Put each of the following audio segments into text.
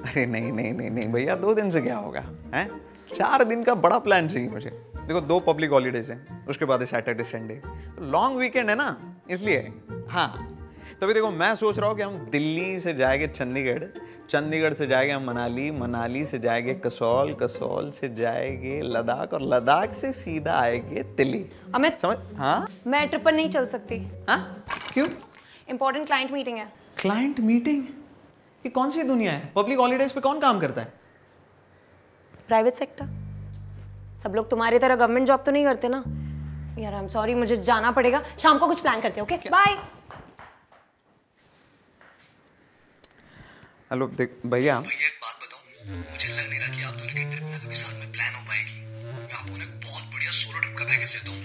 अरे नहीं नहीं नहीं नहीं भैया दो दिन से क्या होगा हैं? चार दिन का बड़ा प्लान चाहिए मुझे। देखो दो पब्लिक हॉलीडेज हैं उसके बाद है सैटरडे संडे लॉन्ग वीकेंड है ना इसलिए। हाँ। तभी देखो मैं सोच रहा हूँ कि हम दिल्ली से जाएँगे चंडीगढ़। चंडीगढ़ से जाएँगे हम मनाली मनाली से जाएँगे कसौल कसौल से जाएँगे लद्दाख और लद्दाख से सीधा आएँगे दिल्ली। अमित। समझ हाँ? मैं ट्रिप पर नहीं चल सकती। हाँ? क्यों? इंपॉर्टेंट क्लाइंट मीटिंग है। क्लाइंट मीटिंग ये कौन सी दुनिया है? पब्लिक हॉलीडेज पे कौन काम करता है? प्राइवेट सेक्टर सब लोग तुम्हारी तरह गवर्नमेंट जॉब तो नहीं करते ना? यार आई एम सॉरी मुझे जाना पड़ेगा। शाम को कुछ प्लान करते हैं ओके बाय हेलो देख भैया। भैया एक बात बताऊँ मुझे लग नहीं रहा कि आप दोनों की ट्रिप ना कभी साथ में प्लान हो पाएगी। मैं आपको ना बहुत बढ़िया सोलो ट्रिप का पैकेज देता हूँ।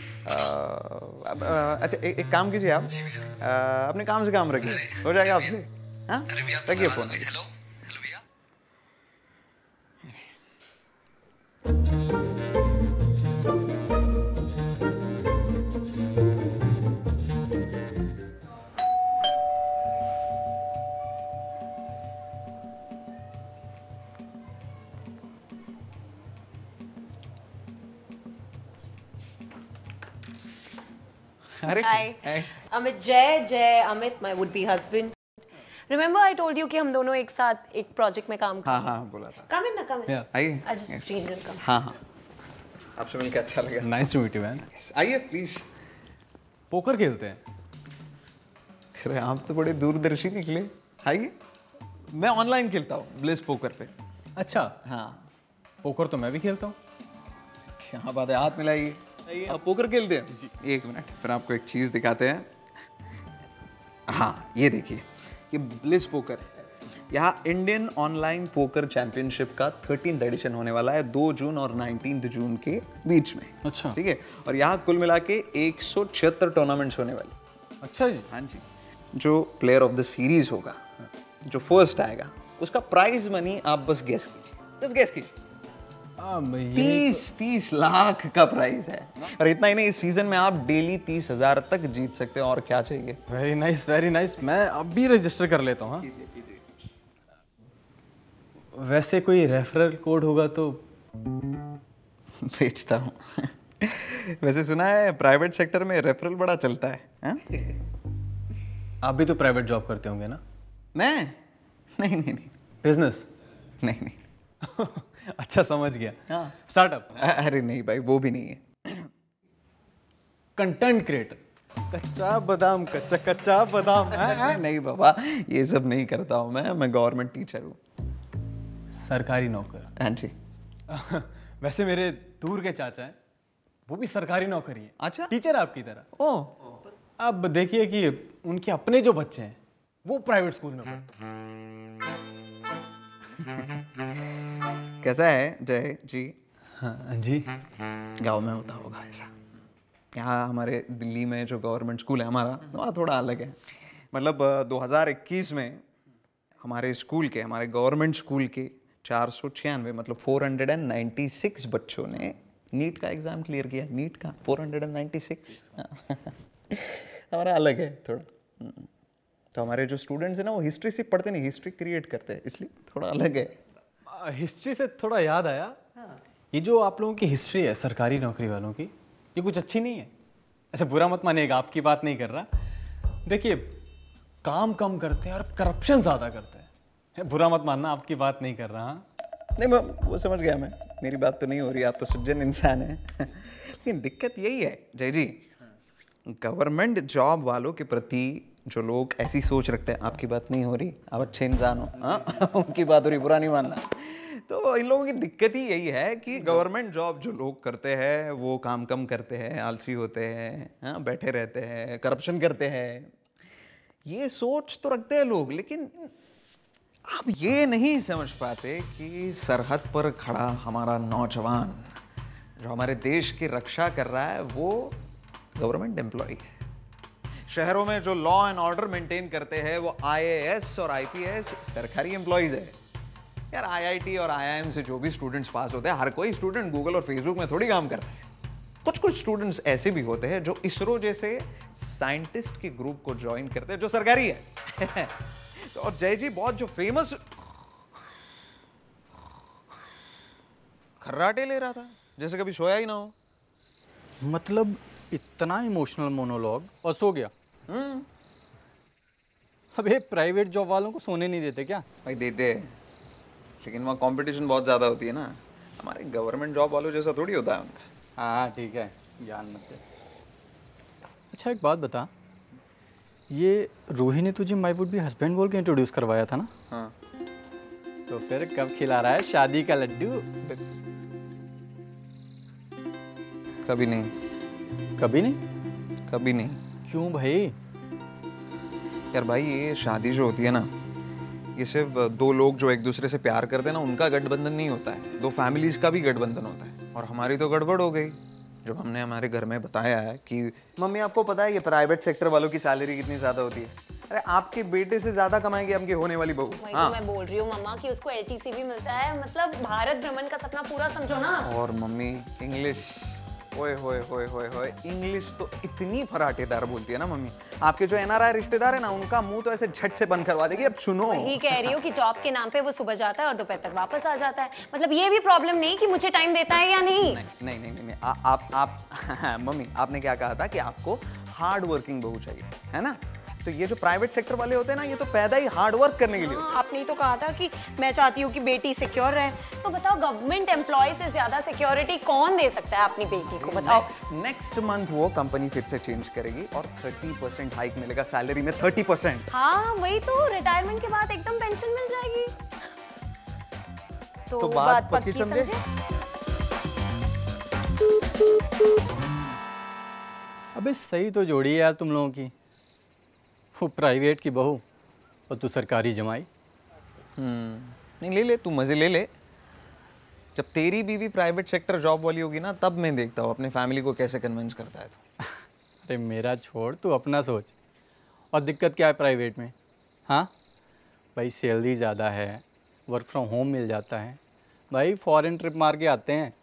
अच्छा एक काम कीजिए आप। अपने काम से काम रखिए। हो जाएगा आपसे? रखिए फ़ोन। हेलो हेलो भैया? अरे हाय हाय। अमित जय जय Amit my would be husband remember I told you कि हम दोनों एक साथ एक प्रोजेक्ट में काम हाँ हाँ बोला था। कम इन ना कम। इन आइए। I just and come. हाँ हाँ। आपसे मिलकर अच्छा लगा। Nice to meet you man आइए प्लीज़ पोकर खेलते हैं। अरे आप तो बड़े दूरदर्शी निकले। आइए। मैं ऑनलाइन खेलता हूँ ब्लिस पोकर पे। अच्छा। हाँ। पोकर तो मैं भी खेलता हूँ। क्या बात है हाथ मिलाइए। आप पोकर खेलते हैं? जी। एक मिनट फिर आपको एक चीज़ दिखाते हैं। हाँ ये देखिए। ये ब्लिस पोकर है। यहाँ इंडियन ऑनलाइन पोकर चैंपियनशिप का थर्टीन एडिशन होने वाला है 2 जून और 19 जून के बीच में। अच्छा। ठीक है? और यहाँ कुल मिला के एक टूर्नामेंट्स होने वाले। अच्छा जी। हाँ जी। जो प्लेयर ऑफ़ द सीरीज़ होगा जो फ़र्स्ट आएगा उसका प्राइज मनी आप बस गेस कीजिए। बस गेस कीजिए। तीस तीस लाख का प्राइस है। और इतना ही नहीं इस सीज़न में आप डेली तीस हज़ार तक जीत सकते हैं और क्या चाहिए? वेरी नाइस वेरी नाइस मैं अभी रजिस्टर कर लेता हूँ हाँ। वैसे कोई रेफरल कोड होगा तो बेचता हूँ। वैसे सुना है प्राइवेट सेक्टर में रेफरल बड़ा चलता है हाँ? आप भी तो प्राइवेट जॉब करते होंगे ना? मैं? नहीं नहीं नहीं। बिज़नेस नहीं नहीं। अच्छा समझ गया। हाँ। स्टार्टअप अरे नहीं भाई वो भी नहीं है। कंटेंट क्रिएटर कच्चा बादाम कच्चा कच्चा बादाम हैं? नहीं बाबा ये सब नहीं करता हूँ मैं मैं गवर्नमेंट टीचर हूँ। सरकारी नौकर। हाँ जी। वैसे मेरे दूर के चाचा हैं वो भी सरकारी नौकरी है। अच्छा। टीचर आपकी तरह। ओ। अब देखिए कि उनके अपने जो बच्चे हैं वो प्राइवेट स्कूल में पढ़ते हैं। कैसा है? जय जी। हाँ जी। गाँव में होता होगा ऐसा। यहाँ हमारे दिल्ली में जो गवर्नमेंट स्कूल है हमारा वहाँ थोड़ा अलग है। मतलब अ, 2021 में हमारे स्कूल के हमारे गवर्नमेंट स्कूल के चार सौ छियानवे मतलब 496 बच्चों ने नीट का एग्ज़ाम क्लियर किया। नीट का 496 हाँ। हमारा अलग है थोड़ा। हम्म। तो हमारे जो स्टूडेंट्स हैं ना वो हिस्ट्री से पढ़ते नहीं हिस्ट्री क्रिएट करते हैं इसलिए थोड़ा अलग है। हिस्ट्री से थोड़ा याद आया। हाँ। ये जो आप लोगों की हिस्ट्री है सरकारी नौकरी वालों की ये कुछ अच्छी नहीं है। ऐसे बुरा मत मानिएगा आपकी बात नहीं कर रहा। देखिए काम कम करते हैं और करप्शन ज़्यादा करते हैं। बुरा मत मानना आपकी बात नहीं कर रहा हाँ? नहीं मैं वो समझ गया मैं। मेरी बात तो नहीं हो रही आप तो सज्जन इंसान हैं। लेकिन दिक्कत यही है जय जी। गवर्नमेंट जॉब वालों के प्रति जो लोग ऐसी सोच रखते हैं, आपकी बात नहीं हो रही, आप अच्छे इंसान हो। हाँ उनकी बात हो रही, बुरा नहीं मानना। तो इन लोगों की दिक्कत ही यही है कि गवर्नमेंट जॉब जो लोग करते हैं, वो काम कम करते हैं, आलसी होते हैं हाँ बैठे रहते हैं करप्शन करते हैं। ये सोच तो रखते हैं लोग, लेकिन आप ये नहीं समझ पाते कि सरहद पर खड़ा हमारा नौजवान, जो हमारे देश की रक्षा कर रहा है, वो गवर्नमेंट एम्प्लॉय है। शहरों में जो लॉ एंड ऑर्डर मेंटेन करते हैं, वो आईएएस और आईपीएस सरकारी एम्प्लॉयज़ है। यार आईआईटी और आईआईएम से जो भी स्टूडेंट्स पास होते हैं, हर कोई स्टूडेंट गूगल और फेसबुक में थोड़ी काम करता है। कुछ कुछ स्टूडेंट्स ऐसे भी होते हैं जो इसरो जैसे साइंटिस्ट के ग्रुप को ज्वाइन करते हैं, जो सरकारी है। तो और जय जी, बहुत जो फ़ेमस खर्राटे ले रहा था, जैसे कभी सोया ही ना हो। मतलब इतना इमोशनल मोनोलॉग और सो गया। अबे प्राइवेट जॉब वालों को सोने नहीं देते क्या? भाई देते हैं। लेकिन वहाँ कंपटीशन बहुत ज़्यादा होती है ना। हमारे गवर्नमेंट जॉब वालों जैसा थोड़ी होता है उनका। हाँ ठीक है। ज्ञान मत अच्छा एक बात बता। ये रूही ने तुझे माई वुड भी हस्बैंड बोल के इंट्रोड्यूस करवाया था ना? हाँ। तो फिर कब खिला रहा है शादी का लड्डू? कभी नहीं। कभी नहीं? कभी नहीं। क्यों भाई? यार भाई ये शादी जो होती है ना ये सिर्फ़ दो लोग जो एक दूसरे से प्यार करते हैं ना उनका गठबंधन नहीं होता है। दो फैमिलीज़ का भी गठबंधन होता है। और हमारी तो गड़बड़ हो गई जब हमने हमारे घर में बताया है कि मम्मी आपको पता है ये प्राइवेट सेक्टर वालों की सैलरी कितनी ज़्यादा होती है? अरे आपके बेटे से ज़्यादा कमाएगी आपकी होने वाली बहू। वही तो मैं बोल रही हूँ मम्मा कि उसको एलटीसी भी मिलता है। मतलब भारत भ्रमण का सपना पूरा समझो ना। और मम्मी इंग्लिश ओए होए होए होए होए। इंग्लिश तो इतनी फराटेदार बोलती है ना मम्मी। आपके जो एनआरआई रिश्तेदार है ना उनका मुँह तो ऐसे झट से बंद करवा देगी। अब सुनो। वही कह रही हो कि जॉब के नाम पे वो सुबह जाता है और दोपहर तक वापस आ जाता है। मतलब ये भी प्रॉब्लम नहीं कि मुझे टाइम देता है या नहीं। नहीं नहीं नहीं नहीं, नहीं। आ, आप आप मम्मी आपने क्या कहा था कि आपको हार्ड वर्किंग बहू चाहिए है ना? तो ये जो प्राइवेट सेक्टर वाले होते हैं ना ये तो पैदा ही हार्ड वर्क करने के लिए हाँ, आपने तो कहा था कि मैं चाहती हूँ कि बेटी सिक्योर रहे। तो बताओ गवर्नमेंट एम्प्लॉय से ज़्यादा सिक्योरिटी कौन दे सकता है अपनी बेटी को? बताओ। नेक्स्ट मंथ वो कंपनी फिर से चेंज करेगी और 30 परसेंट हाइक मिलेगा सैलरी में 30 परसेंट हाँ वही तो रिटायरमेंट के बाद एकदम पेंशन मिल जाएगी। तो, तो बात पक्की समझे? अबे सही तो जोड़ी है यार तुम लोगों की। वो प्राइवेट की बहू और तू सरकारी जमाई। हम्म नहीं ले ले तू मज़े ले ले। जब तेरी बीवी प्राइवेट सेक्टर जॉब वाली होगी ना तब मैं देखता हूँ अपने फैमिली को कैसे कन्विंस करता है तो। अरे मेरा छोड़ तू अपना सोच। और दिक्कत क्या है प्राइवेट में? हाँ? भाई सैलरी ज़्यादा है वर्क फ्रॉम होम मिल जाता है। भाई फॉरेन ट्रिप मार के आते हैं।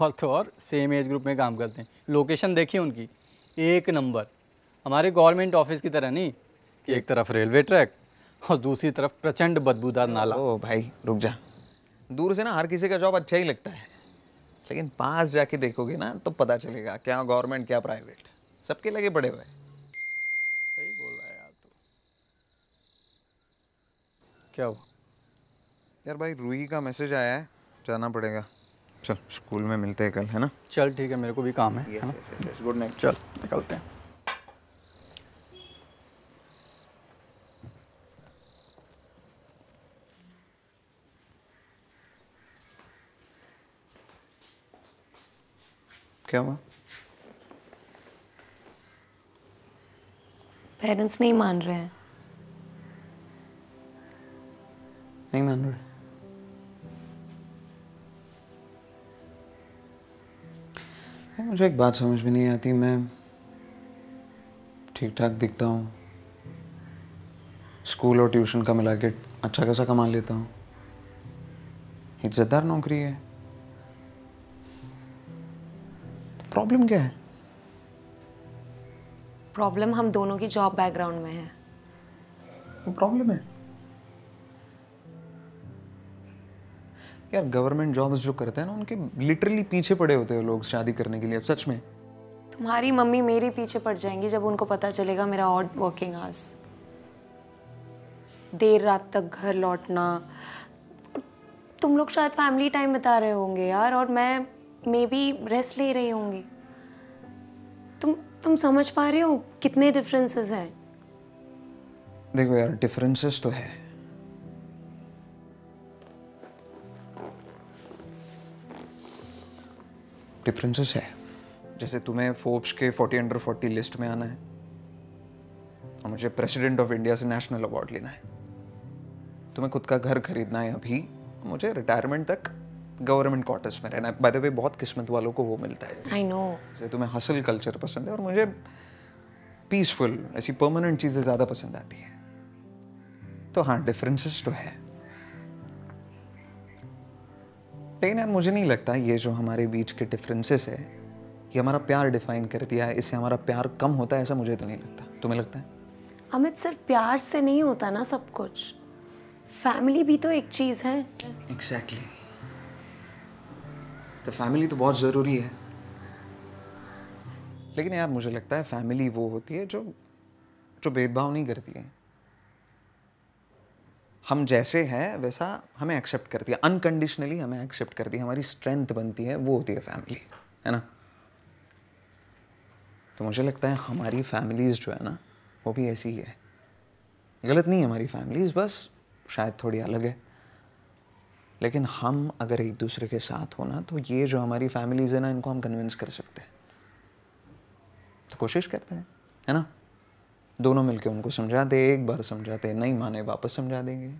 और तो और सेम एज ग्रुप में काम करते हैं। लोकेशन देखिए उनकी? एक नंबर। हमारे गवर्नमेंट ऑफ़िस की तरह नहीं कि एक तरफ़ रेलवे ट्रैक और दूसरी तरफ़ प्रचंड बदबूदार नाला। ओ भाई रुक जा। दूर से ना हर किसी का जॉब अच्छा ही लगता है। लेकिन पास जाके देखोगे ना तो पता चलेगा क्या गवर्नमेंट क्या प्राइवेट सबके लगे पड़े हुए सही बोल रहा है यार तू। क्या हुआ? यार भाई रूही का मैसेज आया है जाना पड़ेगा। चल स्कूल में मिलते हैं कल है ना? चल ठीक है मेरे को भी काम है yes yes yes good night चल निकलते हैं। क्या हुआ पेरेंट्स नहीं मान रहे हैं। नहीं मान रहे। मुझे एक बात समझ में नहीं आती मैं ठीक ठाक दिखता हूँ। स्कूल और ट्यूशन का मिला के अच्छा खासा कमा लेता हूँ। इज्जतदार नौकरी है। प्रॉब्लम क्या है? प्रॉब्लम हम दोनों की जॉब बैकग्राउंड में है। प्रॉब्लम है? यार गवर्नमेंट जॉब्स जो करते हैं ना उनके लिटरली पीछे पड़े होते हैं लोग शादी करने के लिए अब सच में। तुम्हारी मम्मी मेरे पीछे पड़ जाएँगी जब उनको पता चलेगा मेरा ऑड वर्किंग आवर्स देर रात तक घर लौटना। तुम लोग शायद फैमिली टाइम बिता रहे होंगे यार और मैं मे बी रेस्ट ले रही होंगी। तुम तुम समझ पा रहे हो कितने डिफरेंसेस हैं? देखो यार डिफरेंसेस तो है। डिफरेंसेस है। जैसे तुम्हें फोर्ब्स के 40 अंडर 40 लिस्ट में आना है, और मुझे प्रेसिडेंट ऑफ़ इंडिया से नेशनल अवार्ड लेना है। तुम्हें खुद का घर खरीदना है अभी, मुझे रिटायरमेंट तक गवर्नमेंट क्वार्टर्स में रहना बाय द वे बहुत किस्मत वालों को वो मिलता है। आई नो जैसे तुम्हें हसल कल्चर पसंद है और मुझे पीसफुल ऐसी परमानेंट चीज़ें ज़्यादा पसंद आती हैं। तो हाँ डिफरेंसेस तो है। लेकिन यार मुझे नहीं लगता ये जो हमारे बीच के डिफरेंसेस है ये हमारा प्यार डिफाइन कर दिया है इससे हमारा प्यार कम होता है ऐसा मुझे तो नहीं लगता। तुम्हें लगता है? अमित सिर्फ़ प्यार से नहीं होता ना सब कुछ। फैमिली भी तो एक चीज़ है। एग्जैक्टली तो फैमिली तो बहुत ज़रूरी है। लेकिन यार मुझे लगता है फैमिली वो होती है जो जो भेदभाव नहीं करती है। हम जैसे हैं, वैसा हमें एक्सेप्ट करती है। अनकंडीशनली हमें एक्सेप्ट करती है। हमारी स्ट्रेंथ बनती है, वो होती है फैमिली है ना? तो मुझे लगता है हमारी फैमिलीज़ जो है ना, वो भी ऐसी ही है। गलत नहीं है हमारी फैमिलीज़ बस शायद थोड़ी अलग है। लेकिन हम अगर एक दूसरे के साथ हो ना तो ये जो हमारी फैमिलीज़ है ना, इनको हम कन्विंस कर सकते हैं। तो कोशिश करते हैं, है ना? दोनों मिलके उनको समझा दे एक बार समझाते, नहीं माने, वापस समझा देंगे।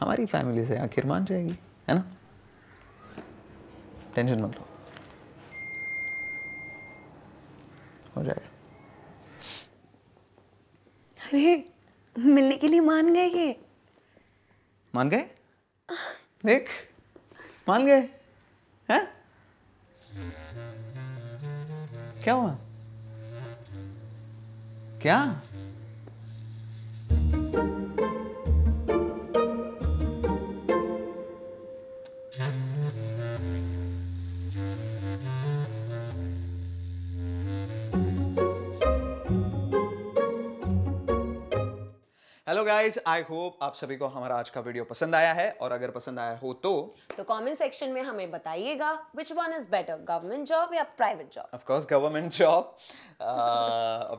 हमारी फैमिली से आखिर मान जाएगी, है ना? टेंशन मत लो। हो जाएगा। अरे, मिलने के लिए मान गए ये। मान गए? देख मान गए हैं? क्या हुआ? क्या? हेलो गाइस आई होप आप सभी को हमारा आज का वीडियो पसंद आया है। और अगर पसंद आया हो तो तो कमेंट सेक्शन में हमें बताइएगा which one is better government job या private job of course government job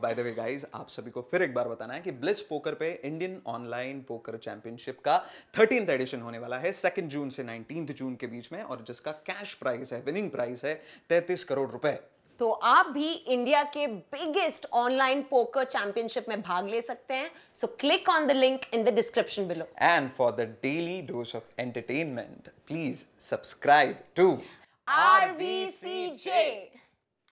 by the way guys आप सभी को फिर एक बार बताना है कि ब्लिस पोकर पे इंडियन ऑनलाइन पोकर चैंपियनशिप का 13th एडिशन होने वाला है 2 जून से 19 जून के बीच में और जिसका कैश प्राइस है विनिंग प्राइस है 33 करोड़ रुपए। तो आप भी इंडिया के बिगेस्ट ऑनलाइन पोकर चैंपियनशिप में भाग ले सकते हैं so click on the link in the description below and for the daily dose of entertainment please subscribe to R B C RVCJ.